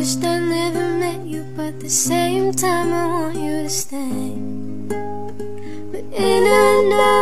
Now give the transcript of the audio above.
Wished I never met you, but the same time I want you to stay. But in another